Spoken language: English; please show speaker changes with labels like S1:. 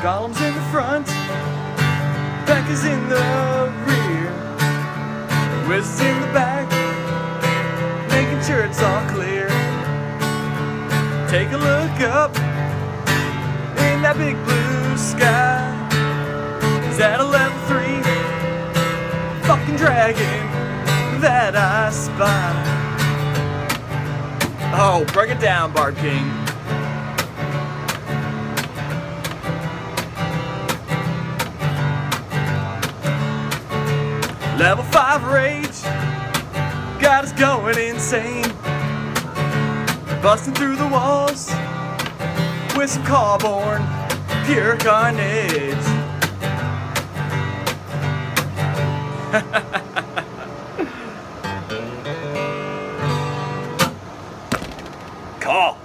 S1: Golems in the front, PEKKAs in the rear, Wiz in the back, making sure it's all clear. Take a look up in that big blue sky. Is that a level three fucking dragon that I spy? Oh, break it down, Barb King. Level 5 rage. Got us going insane. Busting through the walls With some Carborn Pure carnage. Call.